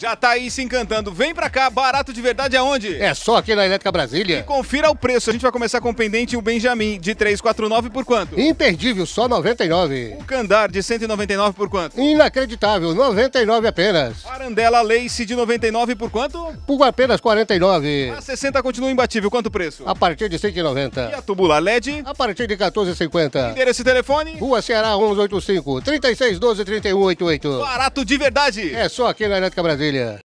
Já tá aí se encantando. Vem pra cá, barato de verdade aonde? É só aqui na Elétrica E Brasília. confira o preço. A gente vai começar com o pendente e o Benjamin de 349 por quanto? Imperdível, só 99. O Candar de 199 por quanto? Inacreditável, 99 apenas. Arandela Lace de 99 por quanto? Por apenas 49. A 60 continua imbatível. Quanto preço? A partir de E 190. a tubular LED? A partir de 14,50. Endereço e telefone? Rua Ceará 1185, 3612 3188. Barato de verdade! É só aqui na Elétrica Brasília. Maravilha.